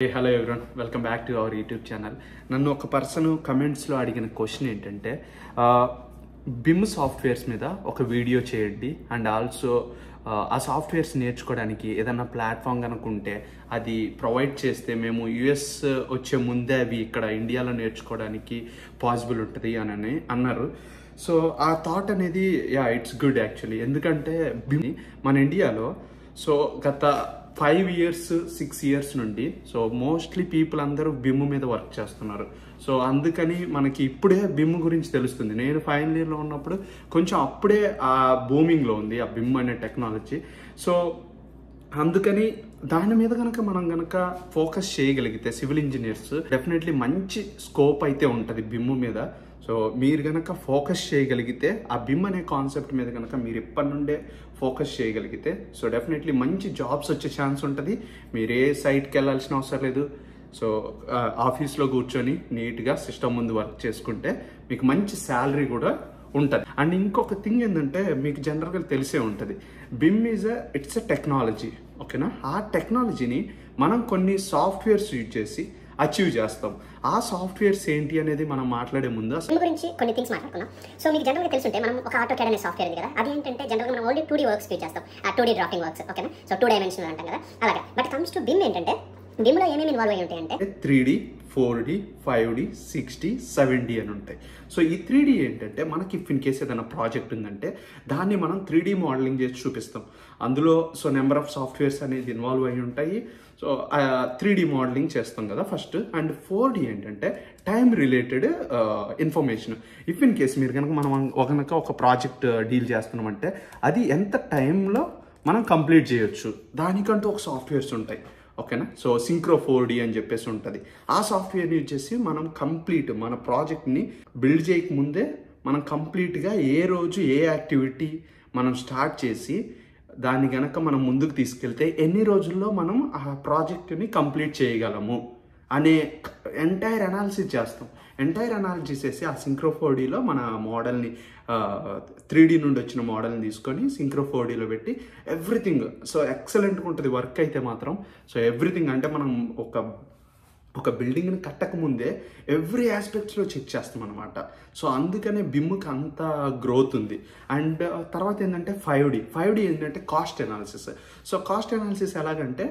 Hello everyone welcome back to our YouTube channel నన్ను ఒక person కమెంట్స్లో అడిగిన క్వశ్చన్ ఏంటంటే బిమ్ సాఫ్ట్వేర్స్ మీద ఒక వీడియో చేయండి. అండ్ ఆల్సో ఆ సాఫ్ట్వేర్స్ నేర్చుకోవడానికి ఏదైనా ప్లాట్ఫామ్ అనుకుంటే అది ప్రొవైడ్ చేస్తే మేము యుఎస్ వచ్చే ముందే అవి ఇక్కడ ఇండియాలో నేర్చుకోవడానికి పాసిబుల్ ఉంటుంది అని అన్నారు. సో ఆ థాట్ అనేది యా ఇట్స్ గుడ్ యాక్చువల్లీ ఎందుకంటే బిమ్ మన ఇండియాలో సో గత ఫైవ్ ఇయర్స్ సిక్స్ ఇయర్స్ నుండి సో మోస్ట్లీ పీపుల్ అందరూ బిమ్ మీద వర్క్ చేస్తున్నారు. సో అందుకని మనకి ఇప్పుడే బిమ్ గురించి తెలుస్తుంది. నేను ఫైనల్ ఇయర్లో ఉన్నప్పుడు కొంచెం అప్పుడే ఆ బూమింగ్లో ఉంది ఆ బిమ్ అనే టెక్నాలజీ సో అందుకని దాని మీద కనుక మనం కనుక ఫోకస్ చేయగలిగితే సివిల్ ఇంజనీర్స్ డెఫినెట్లీ మంచి స్కోప్ అయితే ఉంటుంది బిమ్ మీద. సో మీరు కనుక ఫోకస్ చేయగలిగితే ఆ బిమ్ అనే కాన్సెప్ట్ మీద కనుక మీరు ఇప్పటి నుండే ఫోకస్ చేయగలిగితే సో డెఫినెట్లీ మంచి జాబ్స్ వచ్చే ఛాన్స్ ఉంటుంది. మీరు ఏ సైట్కి వెళ్ళాల్సిన అవసరం లేదు. సో ఆఫీస్లో కూర్చొని నీట్గా సిస్టమ్ ముందు వర్క్ చేసుకుంటే మీకు మంచి శాలరీ కూడా ఉంటుంది. అండ్ ఇంకొక థింగ్ ఏంటంటే మీకు జనరల్గా తెలిసే ఉంటుంది. BIM is uh it's a technology ఓకేనా? ఆ టెక్నాలజీని మనం కొన్ని సాఫ్ట్వేర్స్ యూజ్ చేసి అచీవ్ చేస్తాం. ఆ సాఫ్ట్వేర్స్ ఏంటి అనేది మనం మాట్లాడే ముందు దీని గురించి కొన్ని థింగ్స్ మాట్లాడుకున్నాం సో మీకు జనరల్గా తెలుసుంటే మనం ఒక ఆటో క్యాడ్ అనే సాఫ్ట్వేర్ ఉంది కదా. అది ఏంటంటే జనరల్గా మనం only two D works use చేస్తాం. ఆ టూ డీ డ్రాఫింగ్ వర్క్స్ ఓకేనా సో టూ డైమెన్షనల్ అంటాం కదా. అలాగా. బట్ కమ్స్ టు బిమ్ ఏంటంటే బిమ్లో ఏమేమి ఇన్వాల్వ్ అయి ఉంటాయి అంటే? Three D four D five D six D seven D అని ఉంటాయి. సో ఈ త్రీ డి ఏంటంటే మనకి ఇఫ్ ఇన్ కేస్ ఏదైనా ప్రాజెక్ట్ ఉందంటే దాన్ని మనం త్రీ డి మోడలింగ్ చేసి చూపిస్తాం. అందులో సో నెంబర్ ఆఫ్ సాఫ్ట్వేర్స్ అనేది ఇన్వాల్వ్ అయి ఉంటాయి. సో త్రీ డి మోడలింగ్ చేస్తాం కదా ఫస్ట్ అండ్ ఫోర్ డి ఏంటంటే time related information if in case మీరు కనుక మనం ఒక ఒక ప్రాజెక్ట్ డీల్ చేస్తున్నామంటే అది ఎంత టైంలో మనం కంప్లీట్ చేయొచ్చు? దానికంటూ ఒక సాఫ్ట్వేర్స్ ఉంటాయి. ఓకేనా సో సింక్రో ఫోర్ డి అని చెప్పేసి ఉంటుంది. ఆ సాఫ్ట్వేర్ని వచ్చేసి మనం కంప్లీట్ మన ప్రాజెక్ట్ని బిల్డ్ చేయక ముందే మనం కంప్లీట్గా ఏ రోజు ఏ యాక్టివిటీ మనం స్టార్ట్ చేసి దాన్ని గనక మనం ముందుకు తీసుకెళ్తే ఎన్ని రోజుల్లో మనం ఆ ప్రాజెక్ట్ని కంప్లీట్ చేయగలము అనే ఎంటైర్ అనాలిసిస్ చేస్తాం. ఎంటైర్ అనాలిసిస్ చేసి ఆ సింక్రోఫోడీలో మన మోడల్ని త్రీ డీ నుండి వచ్చిన మోడల్ని తీసుకొని సింక్రోఫోడీలో పెట్టి ఎవ్రీథింగ్ సో ఎక్సలెంట్గా ఉంటుంది వర్క్ అయితే మాత్రం. సో ఎవ్రీథింగ్ అంటే మనం ఒక ఒక బిల్డింగ్ని కట్టక ముందే ఎవ్రీ ఆస్పెక్ట్స్లో చెక్ చేస్తాం అనమాట సో అందుకనే బిమ్కి అంత గ్రోత్ ఉంది. అండ్ తర్వాత ఏంటంటే ఫైవ్ డి ఫైవ్ డి ఏంటంటే cost analysis so cost analysis ఎలాగంటే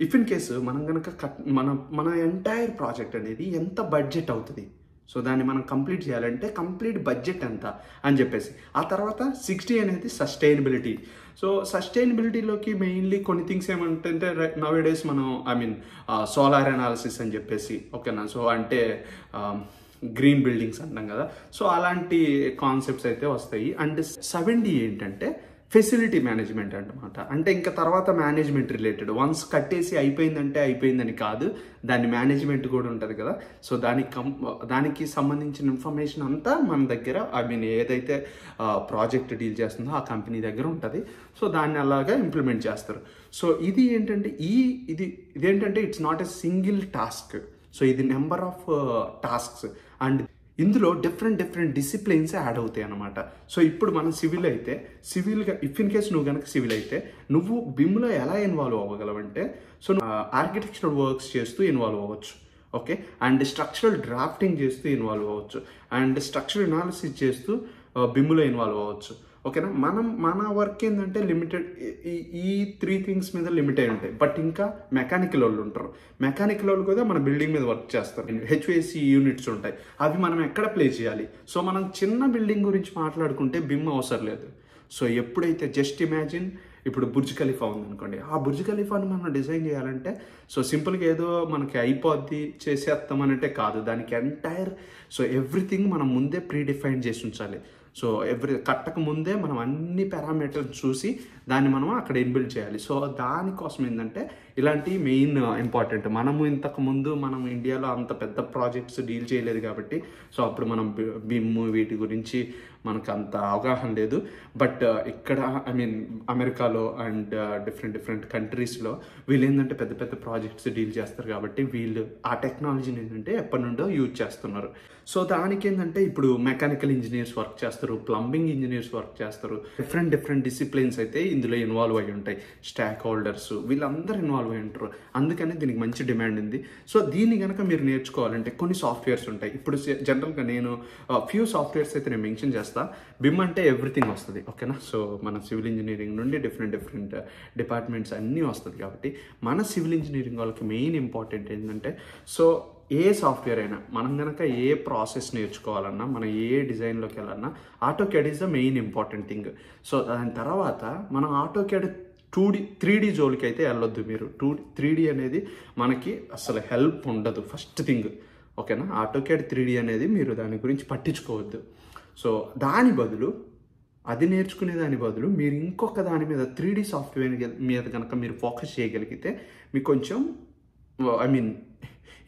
ఇఫ్ ఇన్ కేసు మనం కనుక కట్ మన మన ఎంటైర్ ప్రాజెక్ట్ అనేది ఎంత బడ్జెట్ అవుతుంది? సో దాన్ని మనం కంప్లీట్ చేయాలంటే కంప్లీట్ బడ్జెట్ ఎంత అని చెప్పేసి. ఆ తర్వాత సిక్స్టీ అనేది సస్టైనబిలిటీ. సో సస్టైనబిలిటీలోకి మెయిన్లీ కొన్ని థింగ్స్ ఏమంటే నవ్ డేస్ మనం ఐ మీన్ సోలార్ అనాలిసిస్ అని చెప్పేసి ఓకేనా? సో అంటే గ్రీన్ బిల్డింగ్స్ అంటాం కదా. సో అలాంటి కాన్సెప్ట్స్ అయితే వస్తాయి. అండ్ సెవెంటీ ఏంటంటే ఫెసిలిటీ మేనేజ్మెంట్ అనమాట అంటే ఇంకా తర్వాత మేనేజ్మెంట్ రిలేటెడ్. వన్స్ కట్టేసి అయిపోయిందంటే అయిపోయిందని కాదు దాని మేనేజ్మెంట్ కూడా ఉంటుంది కదా. సో దానికి కం దానికి సంబంధించిన ఇన్ఫర్మేషన్ అంతా మన దగ్గర ఐ మీన్ ఏదైతే ప్రాజెక్ట్ డీల్ చేస్తుందో ఆ కంపెనీ దగ్గర ఉంటుంది. సో దాన్ని అలాగా ఇంప్లిమెంట్ చేస్తారు. సో ఇది ఏంటంటే ఈ ఇది ఇదేంటంటే it's not a single task so ఇది నెంబర్ ఆఫ్ టాస్క్స్ అండ్ ఇందులో డిఫరెంట్ డిఫరెంట్ డిసిప్లిన్స్ యాడ్ అవుతాయి అనమాట సో ఇప్పుడు మనం సివిల్ అయితే సివిల్గా ఇఫ్ ఇన్ కేస్ నువ్వు కనుక సివిల్ అయితే నువ్వు బిమ్లో ఎలా ఇన్వాల్వ్ అవ్వగలవంటే సో ఆర్కిటెక్చరల్ వర్క్స్ చేస్తూ ఇన్వాల్వ్ అవ్వచ్చు. ఓకే అండ్ స్ట్రక్చరల్ డ్రాఫ్టింగ్ చేస్తూ ఇన్వాల్వ్ అవ్వచ్చు. అండ్ స్ట్రక్చరల్ అనాలిసిస్ చేస్తూ uh, బిమ్లో ఇన్వాల్వ్ అవ్వచ్చు. ఓకేనా? మనం మన వర్క్ ఏంటంటే లిమిటెడ్ ఈ త్రీ థింగ్స్ మీద లిమిట్ అయి ఉంటాయి. బట్ ఇంకా మెకానికల్ వాళ్ళు ఉంటారు. మెకానికల్ వాళ్ళు కూడా మన బిల్డింగ్ మీద వర్క్ చేస్తారు. హెచ్వేసి యూనిట్స్ ఉంటాయి. అవి మనం ఎక్కడ ప్లే చేయాలి? సో మనం చిన్న బిల్డింగ్ గురించి మాట్లాడుకుంటే బిమ్ అవసరం లేదు. సో ఎప్పుడైతే జస్ట్ ఇమాజిన్ ఇప్పుడు బుర్జ్ ఖలీఫా ఉందనుకోండి. ఆ బుర్జ్ ఖలీఫాను మనం డిజైన్ చేయాలంటే సో సింపుల్గా ఏదో మనకి అయిపోద్ది చేసేస్తామనంటే కాదు. దానికి ఎంటైర్ సో ఎవ్రీథింగ్ మనం ముందే ప్రీ డిఫైన్ చేసి ఉంచాలి. సో ఎవ్రీ కట్టక ముందే మనం అన్ని పారామీటర్స్ చూసి దాన్ని మనం అక్కడ ఇన్బిల్డ్ చేయాలి. సో దానికోసం ఏంటంటే ఇలాంటి మెయిన్ ఇంపార్టెంట్ uh, మనము ఇంతకు ముందు మనం ఇండియాలో అంత పెద్ద ప్రాజెక్ట్స్ డీల్ చేయలేదు కాబట్టి సో అప్పుడు మనం బిమ్ వీటి గురించి మనకు అంత అవగాహన లేదు. బట్ uh, ఇక్కడ ఐ మీన్ అమెరికాలో అండ్ uh, డిఫరెంట్ డిఫరెంట్ కంట్రీస్లో వీళ్ళు ఏంటంటే పెద్ద పెద్ద ప్రాజెక్ట్స్ డీల్ చేస్తారు కాబట్టి వీళ్ళు ఆ టెక్నాలజీని ఏంటంటే ఎప్పటి నుండో యూజ్ చేస్తున్నారు. సో దానికి ఏంటంటే ఇప్పుడు మెకానికల్ ఇంజనీర్స్ వర్క్ చేస్తారు ప్లంబింగ్ ఇంజనీర్స్ వర్క్ చేస్తారు. డిఫరెంట్ డిఫరెంట్ డిసిప్లిన్స్ అయితే ఇందులో ఇన్వాల్వ్ అయి ఉంటాయి. స్టాక్ హోల్డర్స్ వీళ్ళందరూ ఇన్వాల్వ్ ఇన్వాల్వ్ అయి ఉంటారు. అందుకని దీనికి మంచి డిమాండ్ ఉంది. సో దీన్ని కనుక మీరు నేర్చుకోవాలంటే కొన్ని సాఫ్ట్వేర్స్ ఉంటాయి. ఇప్పుడు జనరల్గా నేను uh, ఫ్యూ సాఫ్ట్వేర్స్ అయితే నేను మెన్షన్ చేస్తా. బిమ్ అంటే ఎవ్రీథింగ్ వస్తుంది ఓకేనా? సో మన సివిల్ ఇంజనీరింగ్ నుండి డిఫరెంట్ డిఫరెంట్ డిపార్ట్మెంట్స్ అన్నీ వస్తుంది కాబట్టి మన సివిల్ ఇంజనీరింగ్ వాళ్ళకి మెయిన్ ఇంపార్టెంట్ ఏంటంటే సో ఏ సాఫ్ట్వేర్ అయినా మనం కనుక ఏ ప్రాసెస్ నేర్చుకోవాలన్నా మనం ఏ డిజైన్లోకి వెళ్ళాలన్నా AutoCAD is the main important thing so దాని తర్వాత మనం AutoCAD two D three D జోలికి అయితే వెళ్ళొద్దు మీరు. టూ త్రీ డి అనేది మనకి అసలు హెల్ప్ ఉండదు ఫస్ట్ థింగ్ ఓకేనా? ఆటో క్యాడ్ త్రీ డి అనేది మీరు దాని గురించి పట్టించుకోవద్దు. సో దాని బదులు అది నేర్చుకునే దాని బదులు మీరు ఇంకొక దాని మీద త్రీ డీ సాఫ్ట్వేర్ మీద కనుక మీరు ఫోకస్ చేయగలిగితే మీకు కొంచెం ఐ మీన్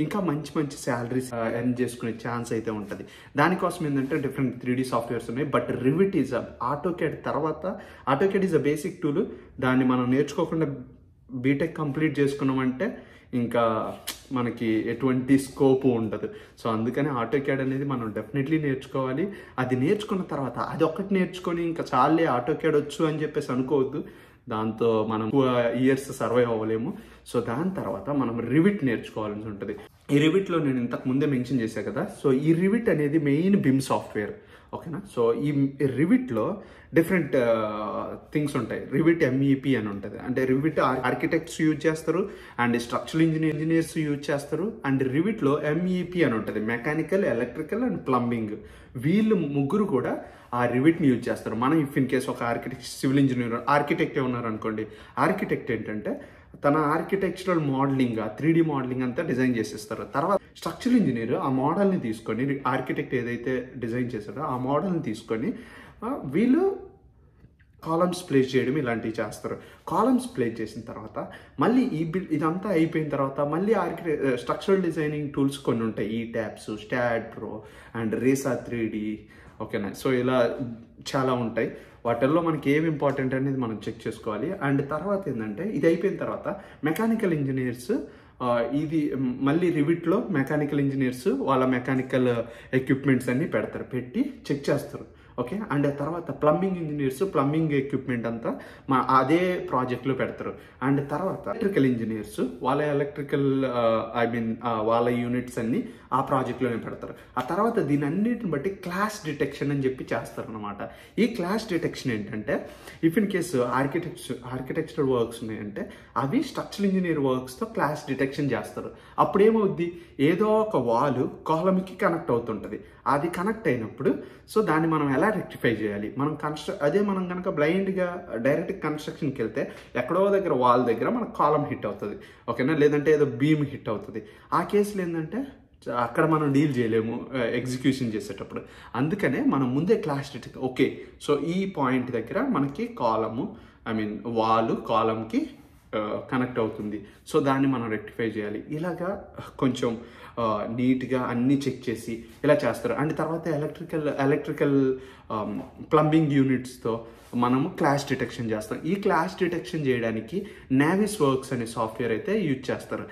ఇంకా మంచి మంచి శాలరీస్ ఎర్న్ చేసుకునే ఛాన్స్ అయితే ఉంటుంది. దానికోసం ఏంటంటే డిఫరెంట్ త్రీ డీ సాఫ్ట్వేర్స్ ఉన్నాయి. బట్ రివిట్ ఈజ్ ఆటోకేడ్ తర్వాత AutoCAD is a basic tool. దాన్ని మనం నేర్చుకోకుండా బీటెక్ కంప్లీట్ చేసుకున్నామంటే ఇంకా మనకి ఎటువంటి స్కోప్ ఉండదు. సో అందుకని ఆటో క్యాడ్ అనేది మనం డెఫినెట్లీ నేర్చుకోవాలి. అది నేర్చుకున్న తర్వాత అది ఒక్కటి నేర్చుకొని ఇంకా చాలే ఆటో క్యాడ్ వచ్చు అని చెప్పేసి అనుకోవద్దు. దాంతో మనం ఇయర్స్ సర్వైవ్ అవ్వలేము. సో దాని తర్వాత మనం రివిట్ నేర్చుకోవాల్సి ఉంటుంది. ఈ రివిట్లో నేను ఇంతకు ముందే మెన్షన్ చేశాను కదా. సో ఈ రివిట్ అనేది మెయిన్ బిమ్ సాఫ్ట్వేర్. ఓకేనా? సో ఈ రివిట్లో డిఫరెంట్ థింగ్స్ ఉంటాయి. రివిట్ ఎంఈపి అని ఉంటుంది. అంటే రివిట్ ఆర్కిటెక్ట్స్ యూజ్ చేస్తారు and structural engineer engineers use చేస్తారు అండ్ రివిట్లో ఎంఈపి అని ఉంటుంది. మెకానికల్ ఎలక్ట్రికల్ అండ్ ప్లంబింగ్ వీళ్ళు ముగ్గురు కూడా ఆ రివిట్ని యూజ్ చేస్తారు. మనం ఇఫ్ ఇన్ కేసు ఒక ఆర్కిటెక్ట్ సివిల్ ఇంజనీర్ ఆర్కిటెక్ట్ ఉన్నారు అనుకోండి ఆర్కిటెక్ట్ ఏంటంటే తన ఆర్కిటెక్చరల్ మోడలింగ్ ఆ త్రీ మోడలింగ్ అంతా డిజైన్ చేసేస్తారు. తర్వాత స్ట్రక్చరల్ ఇంజనీర్ ఆ మోడల్ని తీసుకొని ఆర్కిటెక్ట్ ఏదైతే డిజైన్ చేశారో ఆ మోడల్ని తీసుకొని వీళ్ళు కాలమ్స్ ప్లేస్ చేయడం ఇలాంటివి చేస్తారు. కాలమ్స్ ప్లేస్ చేసిన తర్వాత మళ్ళీ ఈ బిల్ ఇదంతా అయిపోయిన తర్వాత మళ్ళీ ఆర్కి స్ట్రక్చరల్ డిజైనింగ్ టూల్స్ కొన్ని ఉంటాయి. ఈ tabs staad pro and risa three D ఓకేనా? సో ఇలా చాలా ఉంటాయి. వాటిల్లో మనకి ఏం ఇంపార్టెంట్ అనేది మనం చెక్ చేసుకోవాలి. అండ్ తర్వాత ఏంటంటే ఇది అయిపోయిన తర్వాత మెకానికల్ ఇంజనీర్స్ ఇది మళ్ళీ రివిట్లో మెకానికల్ ఇంజనీర్స్ వాళ్ళ మెకానికల్ ఎక్విప్మెంట్స్ అన్నీ పెడతారు పెట్టి చెక్ చేస్తారు ఓకే? అండ్ తర్వాత ప్లంబింగ్ ఇంజనీర్స్ ప్లంబింగ్ ఎక్విప్మెంట్ అంతా మా అదే ప్రాజెక్ట్లో పెడతారు. అండ్ తర్వాత ఎలక్ట్రికల్ ఇంజనీర్స్ వాళ్ళ ఎలక్ట్రికల్ ఐ మీన్ వాళ్ళ యూనిట్స్ అన్నీ ఆ ప్రాజెక్ట్లోనే పెడతారు. ఆ తర్వాత దీని అన్నిటిని బట్టి క్లాస్ డిటెక్షన్ అని చెప్పి చేస్తారు అనమాట ఈ క్లాస్ డిటెక్షన్ ఏంటంటే if in case architecture architecture works ఉన్నాయంటే అవి స్ట్రక్చరల్ ఇంజనీర్ వర్క్స్తో క్లాస్ డిటెక్షన్ చేస్తారు. అప్పుడు ఏమవుద్ది ఏదో ఒక వాల్ కాలమ్కి కనెక్ట్ అవుతుంటుంది. అది కనెక్ట్ అయినప్పుడు సో దాన్ని మనం ఎలా రెక్టిఫై చేయాలి? మనం కన్స్ట్ర అదే మనం కనుక బ్లైండ్గా డైరెక్ట్ కన్స్ట్రక్షన్కి వెళ్తే ఎక్కడో దగ్గర వాల్ దగ్గర మనకు కాలం హిట్ అవుతుంది. ఓకేనా? లేదంటే ఏదో బీమ్ హిట్ అవుతుంది. ఆ కేసులు ఏంటంటే అక్కడ మనం డీల్ చేయలేము uh, ఎగ్జిక్యూషన్ చేసేటప్పుడు. అందుకనే మనం ముందే క్లాస్ డిటెక్ట్ ఓకే సో ఈ పాయింట్ దగ్గర మనకి కాలము ఐ మీన్ వాల్ కాలంకి కనెక్ట్ అవుతుంది. సో దాన్ని మనం రెక్టిఫై చేయాలి. ఇలాగా కొంచెం నీట్గా అన్నీ చెక్ చేసి ఇలా చేస్తారు. అండ్ తర్వాత ఎలక్ట్రికల్ ఎలక్ట్రికల్ ప్లంబింగ్ యూనిట్స్తో మనము క్లాష్ డిటెక్షన్ చేస్తాం. ఈ క్లాష్ డిటెక్షన్ చేయడానికి నావిస్ వర్క్స్ అనే సాఫ్ట్వేర్ అయితే యూజ్ చేస్తారు.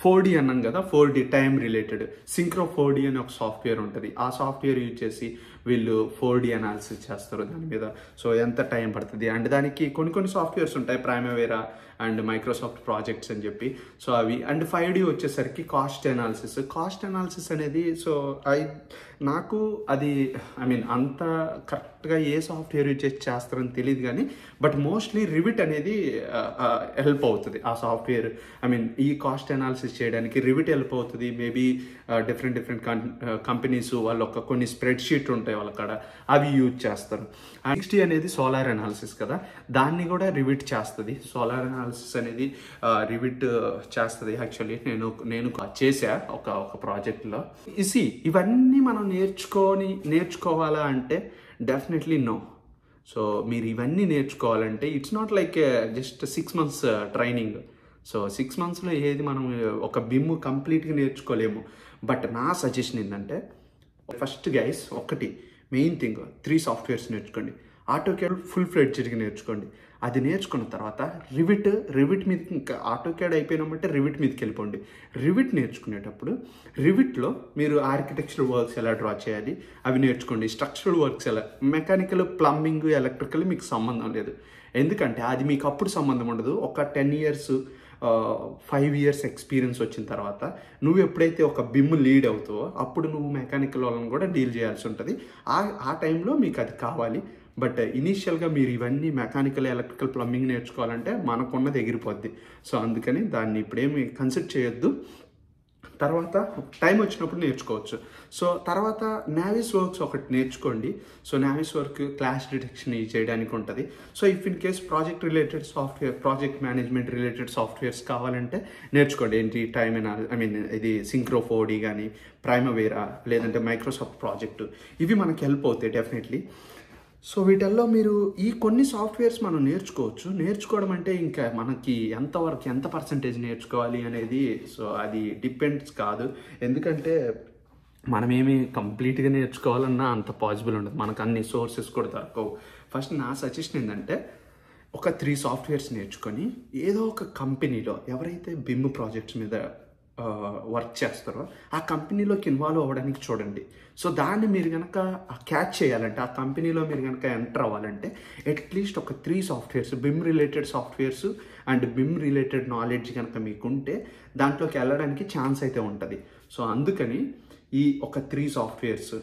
ఫోర్ డి అన్నాం కదా four D time related. Synchro four D అనే ఒక సాఫ్ట్వేర్ ఉంటుంది. ఆ సాఫ్ట్వేర్ యూజ్ చేసి వీళ్ళు ఫోర్ డి అనాలిసిస్ చేస్తారు దాని మీద. సో ఎంత టైం పడుతుంది? అండ్ దానికి కొన్ని కొన్ని సాఫ్ట్వేర్స్ ఉంటాయి. ప్రైమవేరా అండ్ మైక్రోసాఫ్ట్ ప్రాజెక్ట్స్ అని చెప్పి. సో అవి అండ్ ఫైవ్ డి వచ్చేసరికి కాస్ట్ అనాలిసిస్ కాస్ట్ అనాలిసిస్ అనేది సో ఐ నాకు అది ఐ మీన్ అంత కరెక్ట్గా ఏ సాఫ్ట్వేర్ యూజ్ చేసి చేస్తారని తెలియదు కానీ బట్ మోస్ట్లీ రివిట్ అనేది హెల్ప్ అవుతుంది ఆ సాఫ్ట్వేర్ ఐ మీన్ ఈ కాస్ట్ అనాలిసిస్ చేయడానికి రివిట్ హెల్ప్ అవుతుంది. మేబీ డిఫరెంట్ డిఫరెంట్ కంపెనీస్ వాళ్ళ ఒక కొన్ని స్ప్రెడ్ షీట్ ఉంటాయి వాళ్ళ కాడ. అవి యూజ్ చేస్తారు. నెక్స్ట్ అనేది సోలార్ అనాలిసిస్ కదా. దాన్ని కూడా రివిట్ చేస్తుంది. సోలార్ అనాలిసిస్ అనేది రివిట్ చేస్తుంది. యాక్చువల్లీ నేను నేను చేశా ఒక ఒక ప్రాజెక్ట్లో ఇసి ఇవన్నీ మనం నేర్చుకొని నేర్చుకోవాలా అంటే డెఫినెట్లీ నో సో మీరు ఇవన్నీ నేర్చుకోవాలంటే it's not like just six months training so six మంత్స్లో ఏది మనం ఒక బిమ్ కంప్లీట్గా నేర్చుకోలేము. బట్ నా సజెషన్ ఏంటంటే ఫస్ట్ గైస్ ఒకటి మెయిన్ థింగ్ త్రీ సాఫ్ట్వేర్స్ నేర్చుకోండి. ఆటో ఫుల్ ఫ్లెడ్జ్డ్గా నేర్చుకోండి. అది నేర్చుకున్న తర్వాత రివిట్ రివిట్ మీద ఇంకా ఆటో క్యాడ్ అయిపోయినామంటే రివిట్ మీదకి వెళ్ళిపోండి. రివిట్ నేర్చుకునేటప్పుడు రివిట్లో మీరు ఆర్కిటెక్చరల్ వర్క్స్ ఎలా డ్రా చేయాలి అవి నేర్చుకోండి. స్ట్రక్చరల్ వర్క్స్ ఎలా మెకానికల్ ప్లంబింగ్ ఎలక్ట్రికల్ మీకు సంబంధం లేదు. ఎందుకంటే అది మీకు అప్పుడు సంబంధం ఉండదు. ఒక ten years five years experience వచ్చిన తర్వాత నువ్వు ఎప్పుడైతే ఒక బిమ్ లీడ్ అవుతావో అప్పుడు నువ్వు మెకానికల్ వాళ్ళని కూడా డీల్ చేయాల్సి ఉంటుంది. ఆ ఆ టైంలో మీకు అది కావాలి. బట్ ఇనీషియల్గా మీరు ఇవన్నీ మెకానికల్ ఎలక్ట్రికల్ ప్లంబింగ్ నేర్చుకోవాలంటే మనకున్నది ఎగిరిపోద్ది. సో అందుకని దాన్ని ఇప్పుడేమి కన్సిడర్ చేయొద్దు. తర్వాత టైం వచ్చినప్పుడు నేర్చుకోవచ్చు. సో తర్వాత నావిస్ వర్క్స్ ఒకటి నేర్చుకోండి. So navies work clash detection చేయడానికి ఉంటుంది. So if in case project related software project management related softwares కావాలంటే నేర్చుకోండి. ఏంటి? టైమ్ ఐ మీన్ ఇది సింక్రోఫోడి కానీ ప్రైమవేరా లేదంటే మైక్రోసాఫ్ట్ ప్రాజెక్టు. ఇవి మనకి హెల్ప్ అవుతాయి డెఫినెట్లీ. సో వీటిల్లో మీరు ఈ కొన్ని సాఫ్ట్వేర్స్ మనం నేర్చుకోవచ్చు. నేర్చుకోవడం అంటే ఇంకా మనకి ఎంతవరకు ఎంత పర్సంటేజ్ నేర్చుకోవాలి అనేది సో అది డిపెండ్స్ కాదు. ఎందుకంటే మనమేమి కంప్లీట్గా నేర్చుకోవాలన్నా అంత పాసిబుల్ ఉండదు. మనకు అన్ని సోర్సెస్ కూడా దొరకవు. ఫస్ట్ నా సజెషన్ ఏంటంటే ఒక త్రీ సాఫ్ట్వేర్స్ నేర్చుకొని ఏదో ఒక కంపెనీలో ఎవరైతే బిమ్ ప్రాజెక్ట్స్ మీద వర్క్ చేస్తారో ఆ కంపెనీలోకి ఇన్వాల్వ్ అవ్వడానికి చూడండి. సో దాన్ని మీరు కనుక క్యాచ్ చేయాలంటే ఆ కంపెనీలో మీరు కనుక ఎంటర్ అవ్వాలంటే అట్లీస్ట్ ఒక three softwares BIM related softwares and BIM related knowledge కనుక మీకుంటే దాంట్లోకి వెళ్ళడానికి ఛాన్స్ అయితే ఉంటుంది. సో అందుకని ఈ ఒక three softwares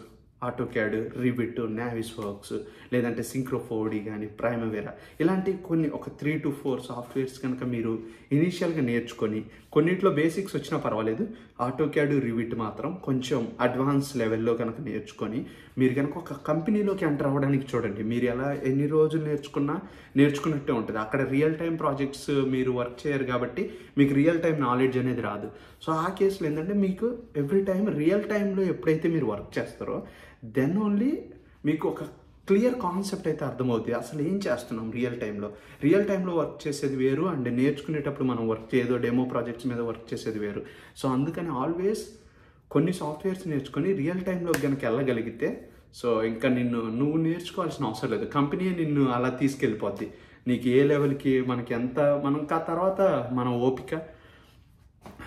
AutoCAD Revit Navisworks లేదంటే సింక్రోఫోడి కానీ ప్రైమవేరా ఇలాంటి కొన్ని ఒక త్రీ టు ఫోర్ సాఫ్ట్వేర్స్ కనుక మీరు ఇనీషియల్గా నేర్చుకొని కొన్నిట్లో బేసిక్స్ వచ్చినా పర్వాలేదు ఆటోక్యాడ్ రివిట్ మాత్రం కొంచెం అడ్వాన్స్ లెవెల్లో కనుక నేర్చుకొని మీరు కనుక ఒక కంపెనీలోకి ఎంటర్ అవ్వడానికి చూడండి. మీరు ఎలా ఎన్ని రోజులు నేర్చుకున్నా నేర్చుకున్నట్టే ఉంటుంది. అక్కడ రియల్ టైం ప్రాజెక్ట్స్ మీరు వర్క్ చేయరు కాబట్టి మీకు రియల్ టైం నాలెడ్జ్ అనేది రాదు. సో ఆ కేసులో ఏంటంటే మీకు ఎవ్రీ టైం రియల్ టైంలో ఎప్పుడైతే మీరు వర్క్ చేస్తారో దెన్ ఓన్లీ మీకు ఒక క్లియర్ కాన్సెప్ట్ అయితే అర్థమవుతుంది. అసలు ఏం చేస్తున్నాం రియల్ టైంలో రియల్ టైంలో వర్క్ చేసేది వేరు అండ్ నేర్చుకునేటప్పుడు మనం వర్క్ ఏదో డెమో ప్రాజెక్ట్స్ మీద వర్క్ చేసేది వేరు. సో అందుకని ఆల్వేస్ కొన్ని సాఫ్ట్వేర్స్ నేర్చుకొని రియల్ టైంలో కనుక వెళ్ళగలిగితే సో ఇంకా నిన్ను నువ్వు నేర్చుకోవాల్సిన అవసరం లేదు. కంపెనీ నిన్ను అలా తీసుకెళ్ళిపోద్ది. నీకు ఏ లెవెల్కి మనకి ఎంత మనం ఆ తర్వాత మన ఓపిక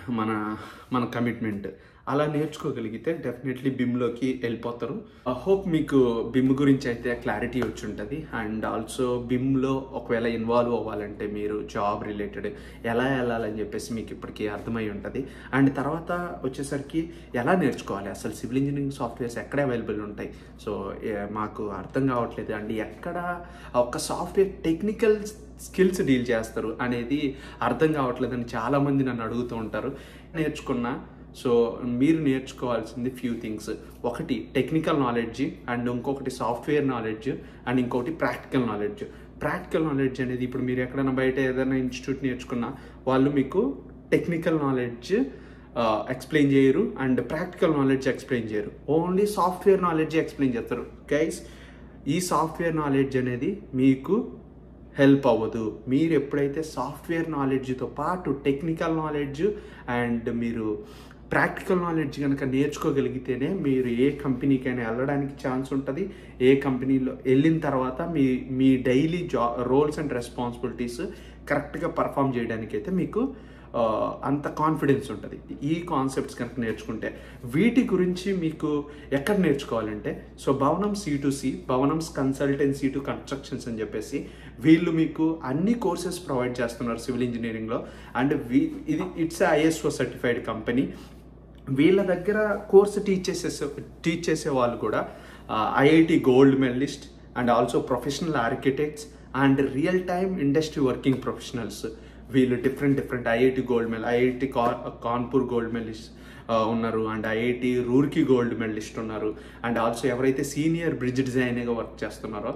మన మన కమిట్మెంట్ అలా నేర్చుకోగలిగితే డెఫినెట్లీ బిమ్లోకి వెళ్ళిపోతారు. హోప్ మీకు బిమ్ గురించి అయితే క్లారిటీ వచ్చి ఉంటుంది అండ్ ఆల్సో బిమ్లో ఒకవేళ ఇన్వాల్వ్ అవ్వాలంటే మీరు జాబ్ రిలేటెడ్ ఎలా వెళ్ళాలని చెప్పేసి మీకు ఇప్పటికీ అర్థమై ఉంటుంది. అండ్ తర్వాత వచ్చేసరికి ఎలా నేర్చుకోవాలి? అసలు సివిల్ ఇంజనీరింగ్ సాఫ్ట్వేర్స్ ఎక్కడ అవైలబుల్ ఉంటాయి? సో మాకు అర్థం కావట్లేదు. అండి ఎక్కడ ఒక సాఫ్ట్వేర్ టెక్నికల్ స్కిల్స్ డీల్ చేస్తారు అనేది అర్థం కావట్లేదని చాలామంది నన్ను అడుగుతూ ఉంటారు. నేర్చుకున్న. సో మీరు నేర్చుకోవాల్సింది ఫ్యూ థింగ్స్ ఒకటి టెక్నికల్ నాలెడ్జ్ అండ్ ఇంకొకటి సాఫ్ట్వేర్ నాలెడ్జ్ అండ్ ఇంకొకటి ప్రాక్టికల్ నాలెడ్జ్ ప్రాక్టికల్ నాలెడ్జ్ అనేది ఇప్పుడు మీరు ఎక్కడైనా బయట ఏదైనా ఇన్స్టిట్యూట్ నేర్చుకున్నా వాళ్ళు మీకు టెక్నికల్ నాలెడ్జ్ ఎక్స్ప్లెయిన్ చేయరు అండ్ ప్రాక్టికల్ నాలెడ్జ్ ఎక్స్ప్లెయిన్ చేయరు. ఓన్లీ సాఫ్ట్వేర్ నాలెడ్జ్ ఎక్స్ప్లెయిన్ చేస్తారు. గైస్ ఈ సాఫ్ట్వేర్ నాలెడ్జ్ అనేది మీకు హెల్ప్ అవ్వదు. మీరు ఎప్పుడైతే సాఫ్ట్వేర్ నాలెడ్జ్తో పాటు టెక్నికల్ నాలెడ్జ్ అండ్ మీరు ప్రాక్టికల్ నాలెడ్జ్ కనుక నేర్చుకోగలిగితేనే మీరు ఏ కంపెనీకైనా వెళ్ళడానికి ఛాన్స్ ఉంటుంది. ఏ కంపెనీలో వెళ్ళిన తర్వాత మీ మీ daily job roles and responsibilities కరెక్ట్గా పర్ఫామ్ చేయడానికి అయితే మీకు అంత కాన్ఫిడెన్స్ ఉంటుంది. ఈ కాన్సెప్ట్స్ కనుక నేర్చుకుంటే వీటి గురించి మీకు ఎక్కడ నేర్చుకోవాలంటే so Bhavanam C to C భవనంస్ consultancy to constructions అని చెప్పేసి వీళ్ళు మీకు అన్ని కోర్సెస్ ప్రొవైడ్ చేస్తున్నారు సివిల్ ఇంజనీరింగ్లో అండ్ వీ ఇది ఇట్స్ ఐఎస్ఓ సర్టిఫైడ్ కంపెనీ వీళ్ళ దగ్గర కోర్స్ టీచ్ చేసే టీచ్ చేసే వాళ్ళు కూడా IIT gold medalist and also professional architects and real time industry working professionals వీళ్ళు different different IIT gold medal IIT Kanpur gold medalist ఉన్నారు. And IIT Roorkee gold medalist ఉన్నారు. And also ఎవరైతే senior bridge డిజైనర్గా work చేస్తున్నారో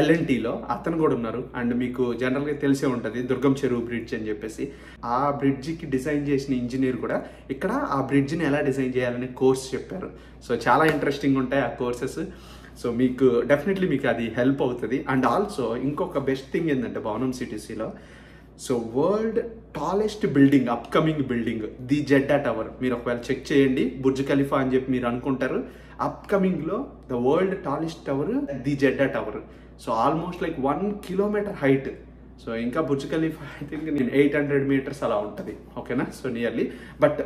ఎల్ఎన్టీలో అతను కూడా ఉన్నారు. అండ్ మీకు జనరల్గా తెలిసే ఉంటుంది దుర్గం చెరువు బ్రిడ్జ్ అని చెప్పేసి. ఆ బ్రిడ్జికి డిజైన్ చేసిన ఇంజనీర్ కూడా ఇక్కడ ఆ బ్రిడ్జ్ని ఎలా డిజైన్ చేయాలనే కోర్స్ చెప్పారు. సో చాలా ఇంట్రెస్టింగ్ ఉంటాయి ఆ కోర్సెస్ సో మీకు డెఫినెట్లీ మీకు అది హెల్ప్ అవుతుంది. అండ్ ఆల్సో ఇంకొక బెస్ట్ థింగ్ ఏంటంటే భవనం సిటీసీలో so world tallest building upcoming building the Jeddah tower మీరు ఒకవేళ చెక్ చేయండి బుర్జ్ ఖలీఫా అని చెప్పి మీరు అనుకుంటారు. అప్కమింగ్లో the world tallest tower the Jeddah tower so almost like one kilometer height so ఇంకా బుర్జ్ ఖలీఫా ఐ థింక్ నేను ఎయిట్ హండ్రెడ్ మీటర్స్ అలా ఉంటుంది. ఓకేనా so nearly but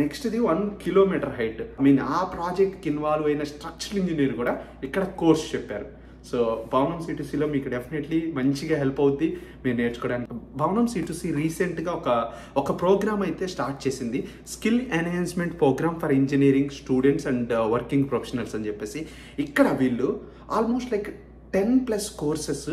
నెక్స్ట్ది one kilometer height I mean ఆ ప్రాజెక్ట్కి ఇన్వాల్వ్ అయిన స్ట్రక్చరల్ ఇంజనీర్ కూడా ఇక్కడ కోర్స్ చెప్పారు. సో భవనం సిటీసీలో మీకు డెఫినెట్లీ మంచిగా హెల్ప్ అవుద్ది మీరు నేర్చుకోవడానికి. భవనం సిటీసీ రీసెంట్గా ఒక ఒక ప్రోగ్రామ్ అయితే స్టార్ట్ చేసింది. Skill enhancement program for engineering students and working professionals అని చెప్పేసి. ఇక్కడ వీళ్ళు almost like ten plus courses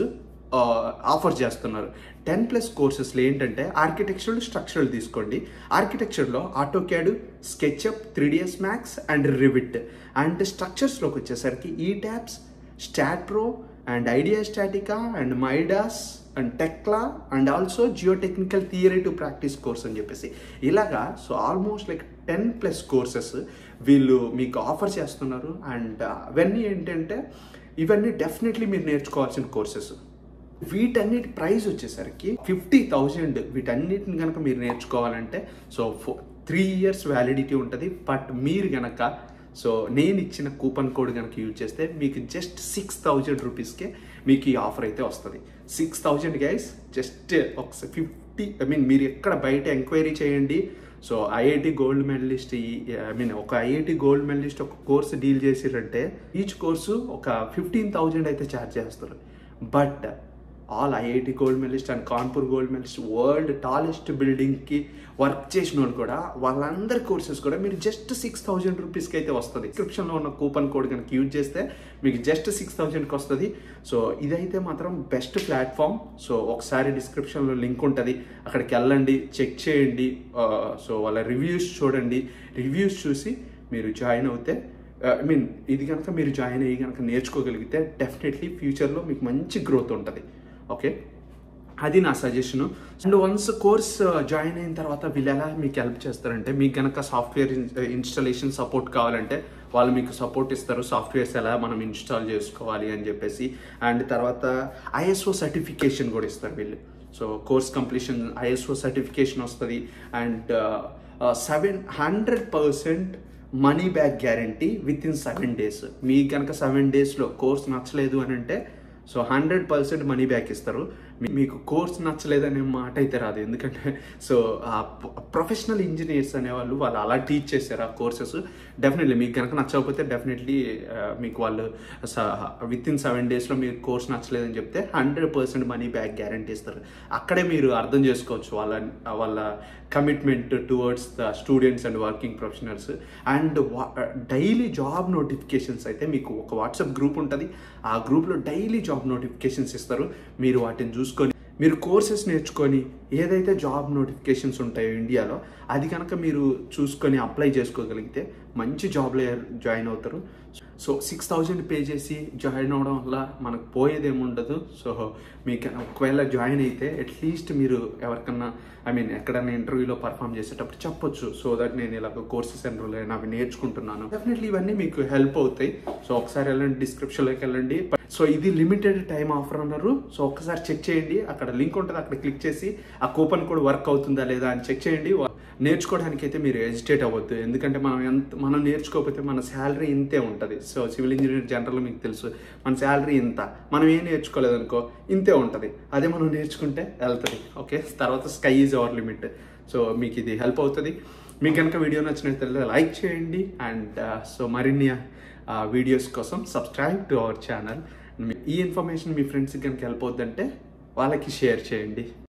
offer చేస్తున్నారు. టెన్ ప్లస్ కోర్సెస్లో ఏంటంటే ఆర్కిటెక్చర్ స్ట్రక్చరల్ తీసుకోండి. ఆర్కిటెక్చర్లో AutoCAD SketchUp three DS max and Revit and స్ట్రక్చర్స్లోకి వచ్చేసరికి ఈ tabs staad pro and IDEA StatiCa and Midas and Tekla and also geotechnical theory to practice course అని చెప్పేసి. ఇలాగా so almost like ten plus courses వీళ్ళు మీకు offer చేస్తున్నారు. And uh, అవన్నీ ఏంటంటే ఇవన్నీ డెఫినెట్లీ మీరు నేర్చుకోవాల్సిన కోర్సెస్ వీటన్నిటి ప్రైస్ వచ్చేసరికి ఫిఫ్టీ థౌజండ్ వీటన్నిటిని కనుక మీరు నేర్చుకోవాలంటే so four three years validity ఉంటుంది. బట్ మీరు కనుక సో నేను ఇచ్చిన కూపన్ కోడ్ కనుక యూజ్ చేస్తే మీకు జస్ట్ సిక్స్ థౌజండ్ రూపీస్కే మీకు ఈ ఆఫర్ అయితే వస్తుంది. సిక్స్ థౌజండ్ గైస్ జస్ట్ ఒకసారి ఫిఫ్టీ ఐ మీన్ మీరు ఎక్కడ బయట ఎంక్వైరీ చేయండి. సో ఐఐటి గోల్డ్ మెడలిస్ట్ ఈ ఐ మీన్ ఒక ఐఐటి గోల్డ్ మెడలిస్ట్ ఒక కోర్సు డీల్ చేసిరంటే ఈచ్ కోర్సు ఒక ఫిఫ్టీన్ థౌజండ్ అయితే ఛార్జ్ చేస్తారు. But all IIT gold medalist and Kanpur gold medalist world tallest బిల్డింగ్కి వర్క్ చేసిన వాళ్ళు కూడా వాళ్ళందరి కోర్సెస్ కూడా మీరు జస్ట్ సిక్స్ థౌజండ్ రూపీస్కి అయితే వస్తుంది. డిస్క్రిప్షన్లో ఉన్న కూపన్ కోడ్ కనుక యూజ్ చేస్తే మీకు జస్ట్ సిక్స్ థౌజండ్కి వస్తుంది. సో ఇదైతే మాత్రం బెస్ట్ ప్లాట్ఫామ్. సో ఒకసారి డిస్క్రిప్షన్లో లింక్ ఉంటుంది. అక్కడికి వెళ్ళండి చెక్ చేయండి. సో వాళ్ళ రివ్యూస్ చూడండి. రివ్యూస్ చూసి మీరు జాయిన్ అవుతే ఐ మీన్ ఇది కనుక మీరు జాయిన్ అయ్యి కనుక నేర్చుకోగలిగితే డెఫినెట్లీ ఫ్యూచర్లో మీకు మంచి గ్రోత్ ఉంటుంది. ఓకే? అది నా suggestion. And once course uh, join అయిన తర్వాత వీళ్ళు ఎలా మీకు హెల్ప్ చేస్తారంటే మీకు కనుక సాఫ్ట్వేర్ uh, ఇన్స్టాలేషన్ సపోర్ట్ కావాలంటే వాళ్ళు మీకు సపోర్ట్ ఇస్తారు. సాఫ్ట్వేర్స్ ఎలా మనం ఇన్స్టాల్ చేసుకోవాలి అని చెప్పేసి. అండ్ తర్వాత ఐఎస్ఓ సర్టిఫికేషన్ కూడా ఇస్తారు వీళ్ళు. So course completion ISO certification వస్తుంది. And uh, seven hundred percent money back guarantee within seven days. మీకు కనుక సెవెన్ డేస్లో కోర్స్ నచ్చలేదు అని అంటే so hundred percent money back ఇస్తారు. మీకు కోర్స్ నచ్చలేదనే మాట అయితే రాదు. ఎందుకంటే సో ఆ ప్రొఫెషనల్ ఇంజనీర్స్ అనేవాళ్ళు వాళ్ళు అలా టీచ్ చేశారు ఆ కోర్సెస్. డెఫినెట్లీ మీకు కనుక నచ్చకపోతే డెఫినెట్లీ మీకు వాళ్ళు విత్ ఇన్ సెవెన్ డేస్లో మీకు కోర్స్ నచ్చలేదని చెప్తే hundred percent money back guarantee ఇస్తారు. అక్కడే మీరు అర్థం చేసుకోవచ్చు వాళ్ళ వాళ్ళ commitment towards the students and working professionals and daily job notifications అయితే మీకు ఒక వాట్సాప్ గ్రూప్ ఉంటుంది. ఆ గ్రూప్లో డైలీ జాబ్ నోటిఫికేషన్స్ ఇస్తారు. మీరు వాటిని చూసుకొని మీరు కోర్సెస్ నేర్చుకొని ఏదైతే జాబ్ నోటిఫికేషన్స్ ఉంటాయో ఇండియాలో అది కనుక మీరు చూసుకొని అప్లై చేసుకోగలిగితే మంచి జాబ్లో జాయిన్ అవుతారు. సో సిక్స్ థౌజండ్ పే చేసి జాయిన్ అవడం వల్ల మనకు పోయేదేముండదు. సో మీకు ఒకవేళ జాయిన్ అయితే అట్లీస్ట్ మీరు ఎవరికన్నా ఐ మీన్ ఎక్కడైనా ఇంటర్వ్యూలో పర్ఫామ్ చేసేటప్పుడు చెప్పొచ్చు. సో దట్ నేను ఇలాగ కోర్సెస్ ఎన్రోల్ అయినా అవి నేర్చుకుంటున్నాను. డెఫినెట్లీ ఇవన్నీ మీకు హెల్ప్ అవుతాయి. సో ఒకసారి వెళ్ళండి డిస్క్రిప్షన్లోకి వెళ్ళండి. సో ఇది లిమిటెడ్ టైం ఆఫర్ అన్నారు. సో ఒకసారి చెక్ చేయండి. అక్కడ లింక్ ఉంటుంది. అక్కడ క్లిక్ చేసి ఆ కూపన్ కోడ్ వర్క్ అవుతుందా లేదా అని చెక్ చేయండి. నేర్చుకోవడానికి అయితే మీరు ఎజిటేట్ అవ్వద్దు. ఎందుకంటే మనం ఎంత మనం నేర్చుకోకపోతే మన శాలరీ ఇంతే ఉంటుంది. సో సివిల్ ఇంజనీర్ జనరల్ మీకు తెలుసు. మన శాలరీ ఇంత. మనం ఏం నేర్చుకోలేదు అనుకో ఇంతే ఉంటుంది. అదే మనం నేర్చుకుంటే వెళ్తుంది. ఓకే తర్వాత sky is our limit so మీకు ఇది హెల్ప్ అవుతుంది. మీకు కనుక వీడియో నచ్చినట్లయితే లైక్ చేయండి. అండ్ సో uh, మరిన్ని uh, వీడియోస్ కోసం సబ్స్క్రైబ్ టు అవర్ ఛానల్ ఈ ఇన్ఫర్మేషన్ మీ ఫ్రెండ్స్కి కనుక హెల్ప్ అవుతుందంటే వాళ్ళకి షేర్ చేయండి.